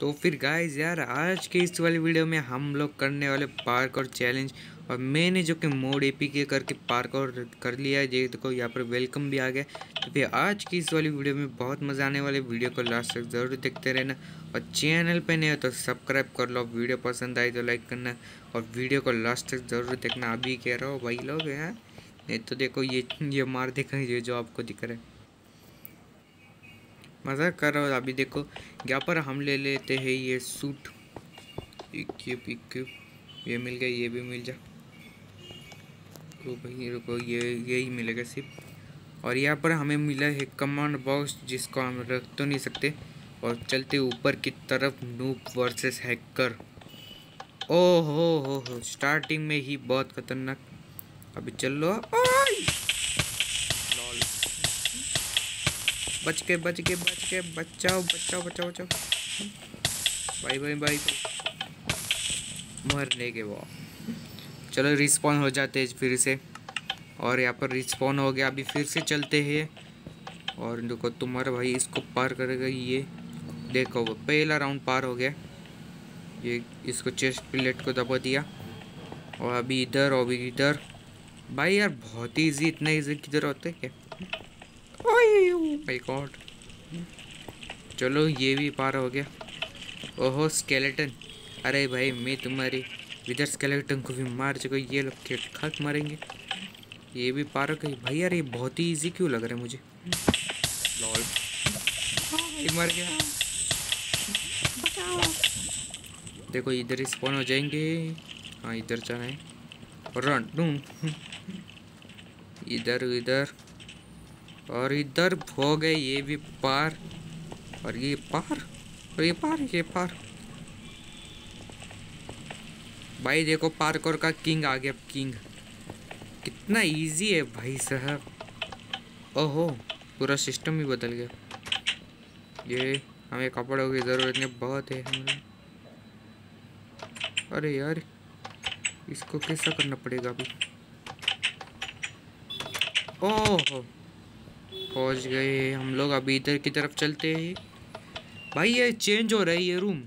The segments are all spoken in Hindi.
तो फिर गाइस यार, आज के इस वाली वीडियो में हम लोग करने वाले पार्क और चैलेंज और मैंने जो कि मोड एपी के करके पार्क और कर लिया है, ये देखो यहाँ पर वेलकम भी आ गया। तो फिर आज की इस वाली वीडियो में बहुत मज़ा आने वाले वीडियो को लास्ट तक ज़रूर देखते रहना। और चैनल पे नहीं हो तो सब्सक्राइब कर लो वीडियो पसंद आई तो लाइक करना। और वीडियो को लास्ट तक ज़रूर देखना, अभी कह रहा हो, भाई लोग, हैं। नहीं तो देखो ये ये मार देखा ये जो आपको दिख रहा है। मज़ाक कर रहा अभी देखो, यहाँ पर हम ले लेते हैं ये सूट। इक्यूब इक्यूब ये मिल गया, ये भी मिल जा। रुको भाई, रुको, ये, यही मिलेगा सिर्फ़। और यहाँ पर हमें मिला है कमांड बॉक्स, जिसको हम रख तो नहीं सकते। और चलते ऊपर की तरफ़ नूप वर्सेस हैकर। ओ हो हो हो, स्टार्टिंग में ही बहुत खतरनाक। अभी चल लो। बच के बच के बच के, बचाओ बचाओ बचाओ बचाओ। भाई भाई भाई मरने के बाद चलो रिस्पॉन हो जाते हैं फिर से। और यहाँ पर रिस्पॉन हो गया। अभी फिर से चलते हैं। और देखो, तुम्हारा भाई इसको पार करेगा ये। देखो, वो पहला राउंड पार हो गया। ये इसको चेस्ट प्लेट को दबा दिया। और अभी इधर, और अभी इधर। भाई, यार, बहुत ही इजी इतना इजी किधर होता क्या? गॉड चलो, ये भी पार हो गया. ओहो स्केलेटन अरे भाई, मैं तुम्हारी विदर स्केलेटन को भी मार चुका ये लोग खत मारेंगे. ये भी पार हो गई. भाई, यार, ये बहुत ही इजी क्यों लग रहा है मुझे? लॉल मर गया. देखो, इधर ही स्पॉन हो जाएँगे. हाँ इधर जाना है. रन इधर इधर. और इधर हो गए ये भी पार। और ये पार? और ये पार ये पार। भाई देखो, पार्कोर का किंग आ गया, किंग। कितना इजी है भाई साहब। ओहो, पूरा सिस्टम ही बदल गया। ये हमें कपड़ों की ज़रूरत नहीं, बहुत है हमें अरे यार, इसको कैसा करना पड़ेगा अभी? ओहो। पहुँच गए हम लोग अभी इधर की तरफ़ चलते हैं। भाई, ये चेंज हो रहा है ये रूम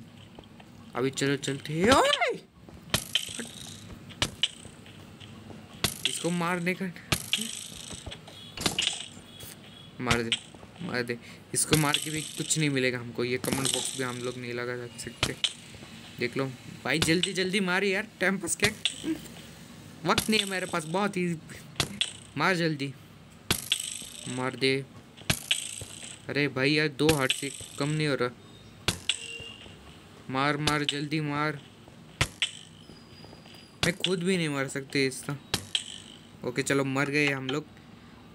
अभी चलो चलते हैं। इसको मारने का मार दे मार दे। इसको मार के भी कुछ नहीं मिलेगा हमको। ये कमेंट बॉक्स भी हम लोग नहीं लगा सकते। देख लो। भाई, जल्दी जल्दी मार यार। टाइम पास क्या वक्त नहीं है मेरे पास। बहुत ही मार जल्दी। मार दे। अरे भाई यार, दो हार्ट से कम नहीं हो रहा। मार मार, जल्दी मार। मैं खुद भी नहीं मार सकते इसका ओके, चलो मर गए हम लोग।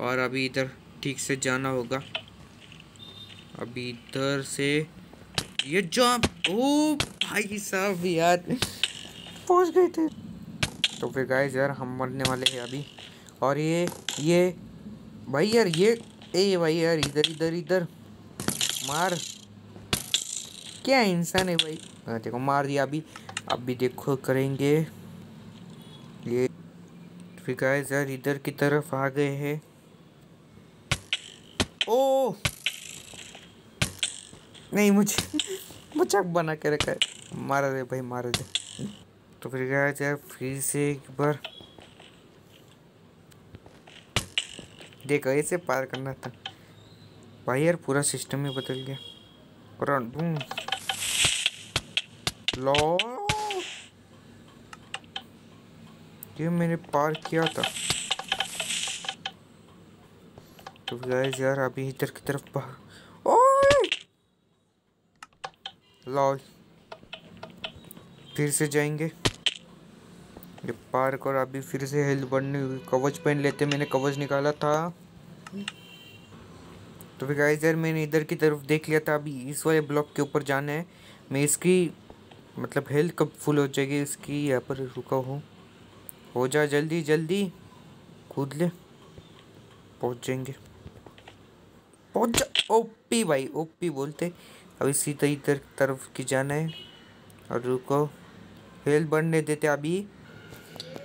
और अभी इधर ठीक से जाना होगा। अभी इधर से ये जॉब ओ भाई साहब यार। पहुँच गए थे। तो फिर गाइस यार, हम मरने वाले हैं अभी। और ये ये भाई यार ये, ए भाई यार इधर इधर इधर। मार। क्या इंसान है भाई? हाँ देखो, मार दिया अभी। अभी देखो, करेंगे। ये गाइस यार इधर की तरफ़ आ गए हैं। ओ! नहीं, मुझे मज़ाक बना के रखा है। मारा दे भाई, मारा दे। तो फिर गाइस यार, फिर से एक बार। देखो, ऐसे पार करना था। भाई यार, पूरा सिस्टम ही बदल गया। बूम लो ये मैंने पार किया था। तो यार, अभी इधर की तरफ़ ओए! लॉल फिर से जाएँगे। ये पार्क और अभी फिर से हेल्थ बढ़ने कवच पहन लेते, मैंने कवच निकाला था। तो फिर गाइस यार, मैंने इधर की तरफ़ देख लिया था, अभी इस वाले ब्लॉक के ऊपर जाना है। मैं इसकी मतलब हेल्थ कब फुल हो जाएगी, इसकी यहाँ पर रुका हूँ। हो जा, जल्दी जल्दी। कूद ले। पहुँच जाएँगे। पहुँच जा। ओपी भाई ओपी बोलते। अभी सीधा इधर तरफ़ की जाना है। और रुको। हेल्थ बढ़ने देते अभी।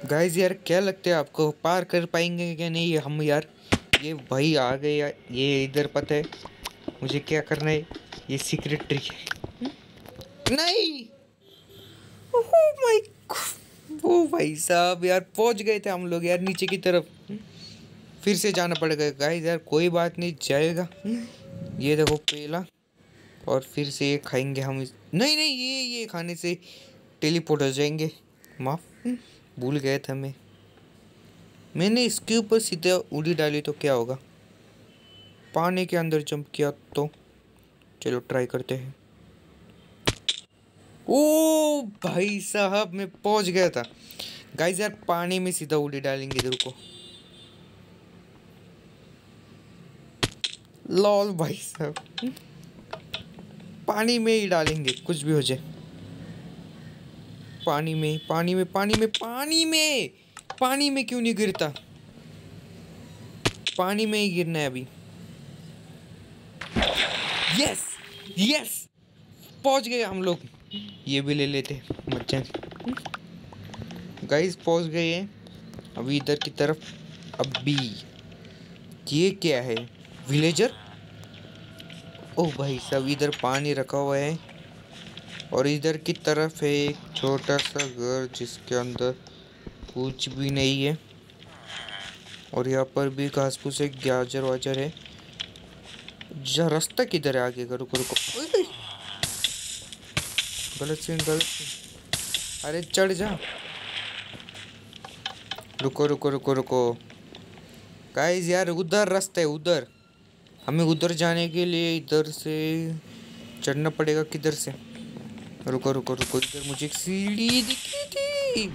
गाइस यार, क्या लगता है आपको? पार कर पाएँगे क्या नहीं? हम यार, ये भाई आ गए ये इधर पता है, मुझे क्या करना है? ये सीक्रेट ट्रिक है। नहीं! माय ओ भाई साहब, यार, पहुँच गए थे हम लोग यार नीचे की तरफ़। फिर से जाना पड़ेगा। गाइस यार, कोई बात नहीं, जाएगा। ये देखो पेला, और फिर से ये खाएँगे हम इस नहीं नहीं, ये ये खाने से टेलीपोर्ट हो जाएँगे। माफ़। भूल गए थे मैं मैंने इसके ऊपर सीधे उड़ी डाली तो क्या होगा? पानी के अंदर जंप किया तो। चलो ट्राई करते हैं। ओ भाई साहब, मैं पहुँच गया था। गाइस यार, पानी में सीधा उड़ी डालेंगे, इधर को लॉल भाई साहब। पानी में ही डालेंगे, कुछ भी हो जाए। पानी में पानी में पानी में पानी में। पानी में क्यों नहीं गिरता? पानी में ही गिरना है अभी। यस यस पहुँच गए हम लोग। ये भी ले लेते मच्छर गाइस पहुँच गए हैं। अभी इधर की तरफ़। अभी। ये क्या है? विलेजर ओ भाई, सब इधर पानी रखा हुआ है। और इधर की तरफ़ है एक छोटा सा घर जिसके अंदर कुछ भी नहीं है। और यहाँ पर भी घास फूस एक गाजर वाजर है। जा रास्ता किधर है आगे? रुको रुको। गलत सीन गलत सीन अरे चढ़ जा। रुको रुको रुको रुको। गाइस यार उधर रास्ता है उधर। हमें उधर जाने के लिए इधर से चढ़ना पड़ेगा किधर से? रुको रुको रुको, इधर मुझे एक सीढ़ी दिखी थी।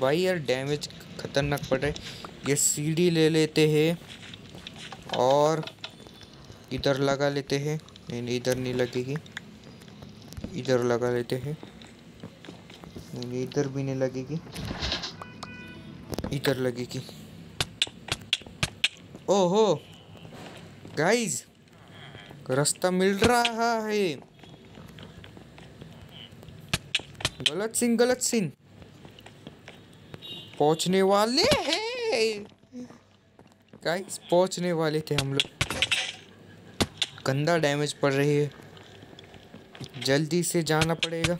भाई यार डैमेज खतरनाक पड़ रहा है। ये सीढ़ी ले लेते हैं और इधर लगा लेते हैं। नहीं नहीं, इधर नहीं लगेगी। इधर लगा लेते हैं। नहीं नहीं, इधर भी नहीं लगेगी। इधर लगेगी। ओहो गाइस रास्ता मिल रहा है। गलत सीन गलत सीन। पहुँचने वाले हैं। पहुँचने वाले थे हम लोग। गंदा डैमेज पड़ रही है। जल्दी से जाना पड़ेगा।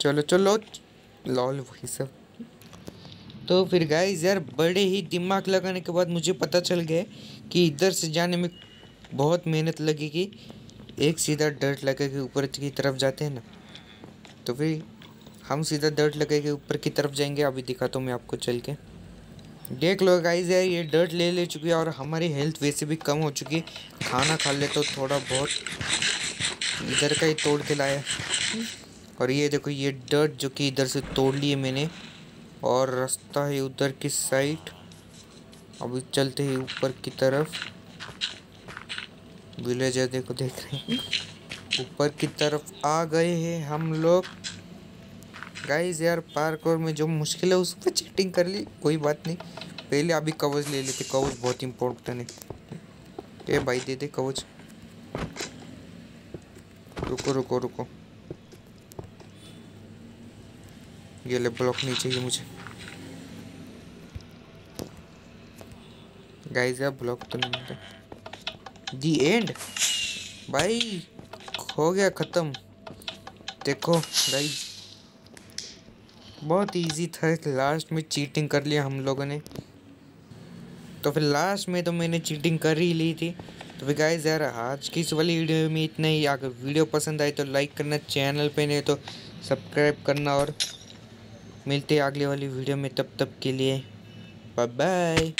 चलो चलो। लॉल वही सब। तो फिर गाइस यार, बड़े ही दिमाग लगाने के बाद मुझे पता चल गया कि इधर से जाने में बहुत मेहनत लगेगी। एक सीधा डर्ट लगा के ऊपर की तरफ़ जाते हैं ना। तो फिर हम सीधा डर्ट लगे के ऊपर की तरफ़ जाएँगे। अभी दिखाता हूँ मैं आपको चल के। देख लो गाइज़ यार, ये डर्ट ले ले चुकी है और हमारी हेल्थ वैसे भी कम हो चुकी है। खाना खा ले तो थोड़ा बहुत इधर का ही तोड़ के लाया। और ये देखो, ये डर्ट जो कि इधर से तोड़ लिए मैंने और रास्ता है उधर की साइड अभी चलते हैं ऊपर की तरफ़। विलेजर देखो, देख रहे हैं। ऊपर की तरफ़ आ गए हैं हम लोग। गाइस यार, पार्कोर में जो मुश्किल है उस पर चीटिंग कर ली, कोई बात नहीं। पहले अभी कवच ले लेते, कवच बहुत इम्पोर्टेंट है। ए भाई, दे दे कवच। रुको रुको रुको। ये ले ब्लॉक नहीं चाहिए मुझे। गाइस यार ब्लॉक तो नहीं मिलता। दी एंड भाई, हो गया ख़त्म। देखो, गाइस। बहुत इजी था। लास्ट में चीटिंग कर लिया हम लोगों ने। तो फिर लास्ट में तो मैंने चीटिंग कर ही ली थी। तो फिर गाइज़ यार, आज की इस वाली वीडियो में इतना ही। अगर वीडियो पसंद आए तो लाइक करना चैनल पे नहीं तो सब्सक्राइब करना और मिलते हैं अगले वाली वीडियो में। तब तब के लिए बाय बाय